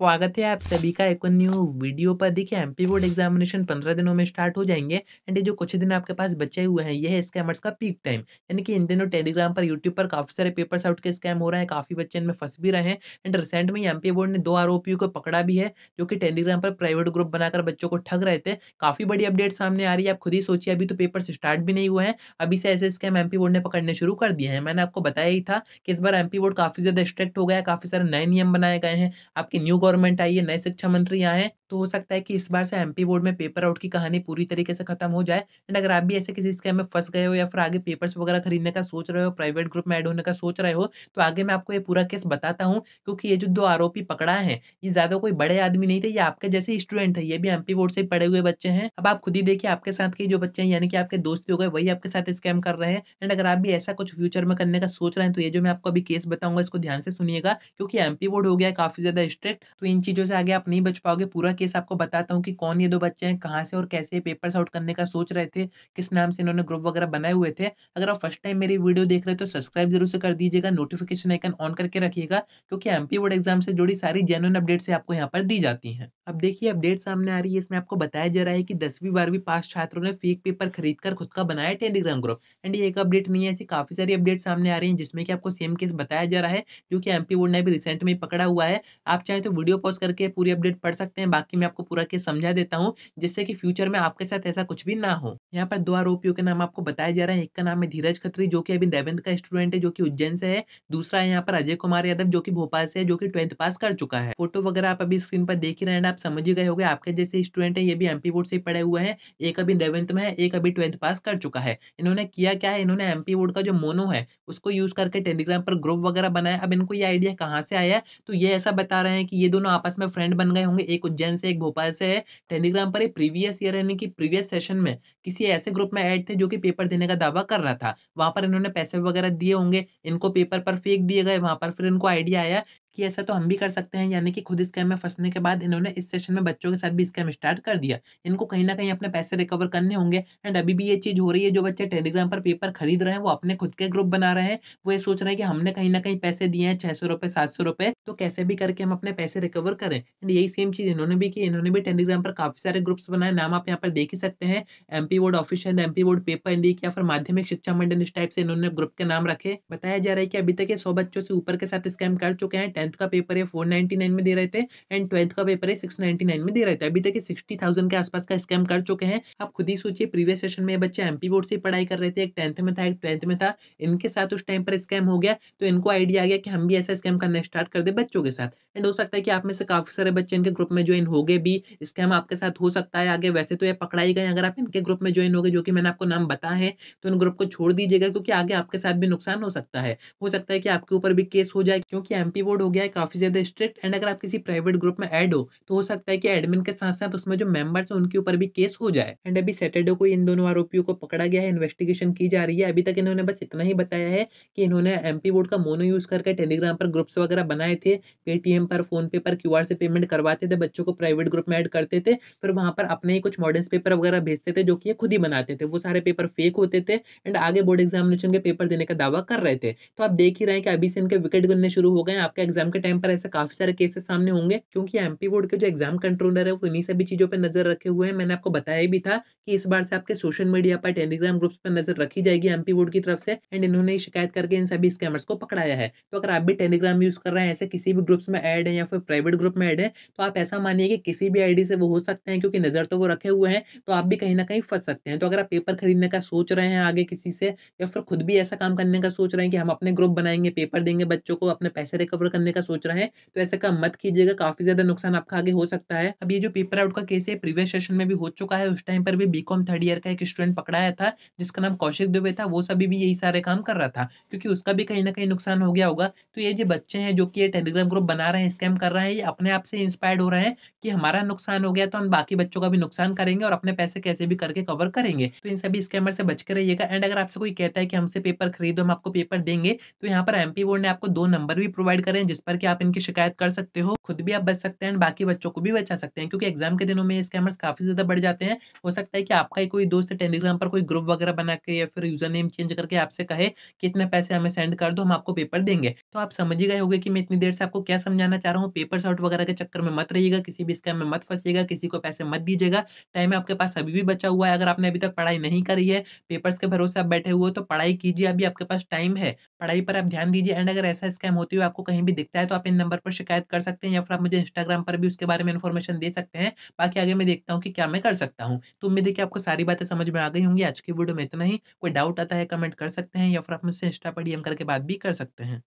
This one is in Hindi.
स्वागत है आप सभी का एक न्यू वीडियो पर। देखिए एमपी बोर्ड एग्जामिनेशन 15 दिनों में स्टार्ट हो जाएँगे एंड ये जो कुछ दिन आपके पास बचे हुए हैं, ये है स्कैमर्स का पीक टाइम यानी कि इन दिनों टेलीग्राम पर यूट्यूब पर काफ़ी सारे पेपर्स आउट के स्कैम हो रहे हैं, काफ़ी बच्चे इनमें फंस भी रहे हैं एंड रिसेंट में एमपी बोर्ड ने दो आरोपियों को पकड़ा भी है, जो कि टेलीग्राम पर प्राइवेट ग्रुप बनाकर बच्चों को ठग रहे थे। काफ़ी बड़ी अपडेट सामने आ रही है, आप खुद ही सोचिए, अभी तो पेपर स्टार्ट भी नहीं हुए हैं, अभी से ऐसे स्कैम एमपी बोर्ड ने पकड़ने शुरू कर दिए हैं। मैंने आपको बताया ही था कि इस बार एमपी बोर्ड काफ़ी ज़्यादा स्ट्रिक्ट हो गया काफ़ी सारे नए नियम बनाए गए हैं, आपकी न्यू गवर्नमेंट आई है नए शिक्षा मंत्री आए तो हो सकता है कि इस बार से एमपी बोर्ड में पेपर आउट की कहानी पूरी तरीके से खत्म हो जाए एंड अगर आप भी ऐसे किसी स्कैम में फंस गए हो या फिर आगे पेपर्स वगैरह खरीदने का सोच रहे हो प्राइवेट ग्रुप में ऐड होने का सोच रहे हो तो आगे मैं आपको ये पूरा केस बताता हूँ क्योंकि ये जो दो आरोपी पकड़ा है, ये ज़्यादा कोई बड़े आदमी नहीं थे, ये आपके जैसे स्टूडेंट है ये भी एमपी बोर्ड से पढ़े हुए बच्चे हैं। अब आप खुद ही देखिए आपके साथ के जो बच्चे हैं, यानी कि आपके दोस्त हो गए वही आपके साथ स्कैम कर रहे हैं एंड अगर आप भी ऐसा कुछ फ्यूचर में करने का सोच रहे हैं तो ये जो मैं आपको अभी केस बताऊँगा, इसको ध्यान से सुनिएगा क्योंकि एमपी बोर्ड हो गया काफ़ी ज़्यादा स्ट्रिक्ट तो इन चीज़ों से आगे आप नहीं बच पाओगे, पूरा केस आपको बताता हूँ कि कौन ये दो बच्चे हैं, कहाँ से और कैसे पेपर्स आउट करने का सोच रहे थे, किस नाम से इन्होंने ग्रुप वगैरह बनाए हुए थे। अगर आप फ़र्स्ट टाइम मेरी वीडियो देख रहे हो तो सब्सक्राइब ज़रूर से कर दीजिएगा, नोटिफिकेशन आइकन ऑन करके रखिएगा, क्योंकि एमपी बोर्ड एग्ज़ाम से जुड़ी सारी जेन्युइन अपडेट्स आपको यहाँ पर दी जाती हैं। अब देखिए अपडेट सामने आ रही है, इसमें आपको बताया जा रहा है कि दसवीं, बारहवीं पास छात्रों ने फेक पेपर खरीद कर खुद का बनाया टेलीग्राम ग्रुप। एंड ये एक अपडेट नहीं है, ऐसी काफ़ी सारी अपडेट सामने आ रही है, जिसमें कि आपको सेम केस बताया जा रहा है, जो कि एमपी बोर्ड ने भी रिसेंट में पकड़ा हुआ है। आप चाहे तो वीडियो पॉज करके पूरी अपडेट पढ़ सकते हैं, बाकी मैं आपको पूरा केस समझा देता हूँ, जिससे कि फ्यूचर में आपके साथ ऐसा कुछ भी ना हो। यहाँ पर दो आरोपियों के नाम आपको बताया जा रहा है। एक का नाम है धीरज खत्री, जो कि अभी इलेवेंथ का स्टूडेंट है, जो कि उज्जैन से है। दूसरा है यहाँ पर अजय कुमार यादव, जो कि भोपाल से है, जो कि ट्वेल्थ पास कर चुका है। फ़ोटो वगैरह आप अभी स्क्रीन पर देख ही रहे हैं, आप समझ ही गए होंगे। आपके जैसे स्टूडेंट है, ये भी एमपी बोर्ड से ही पढ़े हुए हैं। एक अभी इलेवेंथ में है, एक अभी ट्वेल्थ पास कर चुका है। इन्होंने किया क्या है? इन्होंने एमपी बोर्ड का जो मोनो है, उसको यूज़ करके टेलीग्राम पर ग्रुप वगैरह बनाया। अब इनको ये आइडिया कहाँ से आया तो ये ऐसा बता रहे हैं कि ये दोनों आपस में फ्रेंड बन गए होंगे, एक उज्जैन से एक भोपाल से है, टेलीग्राम पर प्रीवियस ईयर यानी कि प्रीवियस सेशन में किसी ऐसे ग्रुप में ऐड थे जो कि पेपर देने का दावा कर रहा था। वहाँ पर इन्होंने पैसे वगैरह दिए होंगे, इनको पेपर पर फेंक दिए गए, वहाँ पर फिर इनको आइडिया आया कि ऐसा तो हम भी कर सकते हैं, यानी कि खुद स्कैम में फंसने के बाद इन्होंने इस सेशन में बच्चों के साथ भी स्कैम स्टार्ट कर दिया। इनको कहीं ना कहीं अपने पैसे रिकवर करने होंगे एंड अभी भी ये चीज़ हो रही है, जो बच्चे टेलीग्राम पर पेपर खरीद रहे हैं, वो अपने खुद के ग्रुप बना रहे हैं, वो ये सोच रहे हैं कि हमने कहीं ना कहीं पैसे दिए हैं, छह सौ रुपये सात सौ रुपये तो कैसे भी करके हम अपने पैसे रिकवर करें? एंड यही सेम चीज़ इन्होंने भी की, इन्होंने भी टेलीग्राम पर काफ़ी सारे ग्रुप्स बनाए, नाम आप यहाँ पर देख ही सकते हैं। MP board official MP board paper leak या फिर माध्यमिक शिक्षा मंडल, इस टाइप से इन्होंने ग्रुप के नाम रखे। बताया जा रहा है कि अभी तक ये सौ बच्चों से ऊपर के साथ स्कैम कर चुके हैं टेंथ का पेपर है, फोर नाइनटी नाइन में दे रहे थे एंड ट्वेल्थ का पेपर है, सिक्स नाइनटी नाइन में दे रहे थे। अभी तक सिक्सटी थाउज़ेंड के आसपास का स्कैम कर चुके हैं। आप खुद ही सोचिए, प्रीवियस सेशन में बच्चे एमपी बोर्ड से पढ़ाई कर रहे थे, एक टेंथ में था, एक ट्वेल्थ में था, इनके साथ उस टाइम पर स्कैम हो गया तो इनको आइडिया आ गया कि हम भी ऐसा स्कैम करना स्टार्ट कर दे बच्चों के साथ। एंड हो सकता है कि आप में से काफ़ी सारे बच्चे इनके ग्रुप में ज्वाइन हो गए भी, स्कैम आपके साथ हो सकता है आगे। वैसे तो ये पकड़ाई गए, अगर आप इनके ग्रुप में ज्वाइन हो गए जो कि मैंने आपको नाम बताया है तो इन ग्रुप को छोड़ दीजिएगा, क्योंकि आगे आपके साथ भी नुकसान हो सकता है। हो सकता है कि आपके ऊपर भी केस हो जाए, क्योंकि एमपी बोर्ड हो गया है काफ़ी ज़्यादा स्ट्रिक्ट एंड अगर आप किसी प्राइवेट ग्रुप में ऐड हो तो हो सकता है कि एडमिन के साथ साथ उसमें जो मेंबर्स हैं, उनके ऊपर भी केस हो जाए। एंड अभी सैटरडे को इन दोनों आरोपियों को पकड़ा गया है इन्वेस्टिगेशन की जा रही है। अभी तक इन्होंने बस इतना ही बताया है कि इन्होंने एमपी बोर्ड का मोनो यूज़ करके टेलीग्राम पर ग्रुप्स वगैरह बनाए थे पेटीएम पर फ़ोन पे पर क्यू से पेमेंट करवाते थे, बच्चों को प्राइवेट ग्रुप में ऐड करते थे, फिर वहाँ पर अपने ही कुछ मॉडर्न पेपर वगैरह भेजते थे, जो कि खुद ही बनाते थे। वो सारे पेपर फेक होते थे एंड आगे बोर्ड एग्जामिनेशन के पेपर देने का दावा कर रहे थे। तो आप देख ही रहे हैं कि अभी से इनके विकेट गिरने शुरू हो गए आपके एग्ज़ाम के टाइम पर ऐसे काफ़ी सारे केसेस सामने होंगे, क्योंकि एमपी बोर्ड के जो एग्ज़ाम कंट्रोलर है, वो इन्हीं सभी चीज़ों पर नज़र रखे हुए हैं। मैंने आपको बताया भी था कि इस बार से आपके सोशल मीडिया पर, टेलीग्राम ग्रुप्स पर नज़र रखी जाएगी एमपी बोर्ड की तरफ़ से, एंड इन्होंने शिकायत करके इन सभी स्कैमर्स को पकड़ाया है। तो अगर आप भी टेलीग्राम यूज़ कर रहे हैं, ऐसे किसी भी ग्रुप्स में ऐड है या फिर प्राइवेट ग्रुप में ऐड है तो आप ऐसा मानिए कि किसी भी आईडी से वो हो सकते हैं, क्योंकि नज़र तो वो रखे हुए हैं तो आप भी कहीं ना कहीं फंस सकते हैं। तो अगर आप पेपर खरीदने का सोच रहे हैं आगे किसी से, या फिर खुद भी ऐसा काम करने का सोच रहे हैं कि हम अपने ग्रुप बनाएँगे, पेपर देंगे बच्चों को, अपने पैसे रिकवर करने का सोच रहे हैं तो ऐसा काम मत कीजिएगा, काफ़ी ज़्यादा नुकसान आपका आगे हो सकता है। अब ये जो पेपर आउट का केस है प्रीवियस सेशन में भी हो चुका है, उस टाइम पर भी बीकॉम थर्ड ईयर का एक स्टूडेंट पकड़ाया था, जिसका नाम कौशिक दुबे था, वो सभी भी यही सारे काम कर रहा था, क्योंकि उसका भी कहीं ना कहीं नुकसान हो गया होगा। तो ये जो बच्चे हैं, जो कि ये टेलीग्राम ग्रुप बना रहे हैं स्कैम कर रहे हैं, ये अपने आप से इंस्पायर्ड हो रहे हैं कि हमारा नुकसान हो गया तो हम बाकी बच्चों का भी नुकसान करेंगे और अपने पैसे कैसे भी करके कवर करेंगे। तो इन सभी स्कैमर से बच के रहिएगा। एंड अगर आपसे कोई कहता है कि हमसे पेपर खरीदो, हम आपको पेपर देंगे तो यहाँ पर एमपी बोर्ड ने आपको दो नंबर भी प्रोवाइड करें जिस जिस पर कि आप इनकी शिकायत कर सकते हो। खुद भी आप बच सकते हैं बाकी बच्चों को भी बचा सकते हैं क्योंकि एग्ज़ाम के दिनों में स्कैमर्स काफ़ी ज़्यादा बढ़ जाते हैं। हो सकता है कि आपका ही कोई दोस्त टेलीग्राम पर कोई ग्रुप वगैरह बना के या फिर यूज़र नेम चेंज करके आपसे कहे कि इतने पैसे हमें सेंड कर दो, हम आपको पेपर देंगे। तो आप समझ ही गए होंगे कि मैं इतनी देर से आपको क्या समझाना चाह रहा हूँ। पेपर आउट वगैरह के चक्कर में मत रहिएगा, किसी भी स्कैम में मत फँसिएगा, किसी को पैसे मत दीजिएगा। टाइम आपके पास अभी भी बचा हुआ है, अगर आपने अभी तक पढ़ाई नहीं करी है, पेपर्स के भरोसे आप बैठे हुए हो, तो पढ़ाई कीजिए, अभी आपके पास टाइम है। पढ़ाई पर आप ध्यान दीजिए एंड अगर ऐसा स्कैम होती हुए आपको कहीं भी दिखता है, तो आप इन नंबर पर शिकायत कर सकते हैं या फिर आप मुझे इंस्टाग्राम पर भी उसके बारे में इन्फॉर्मेशन दे सकते हैं। बाकी आगे मैं देखता हूँ कि क्या मैं कर सकता हूँ। तो उम्मीद है कि आपको सारी बातें समझ में आ गई होंगी। आज की वीडियो में इतना ही। कोई डाउट आता है कमेंट कर सकते हैं या फिर आप मुझसे इंस्टा पर डीएम करके बात भी कर सकते हैं।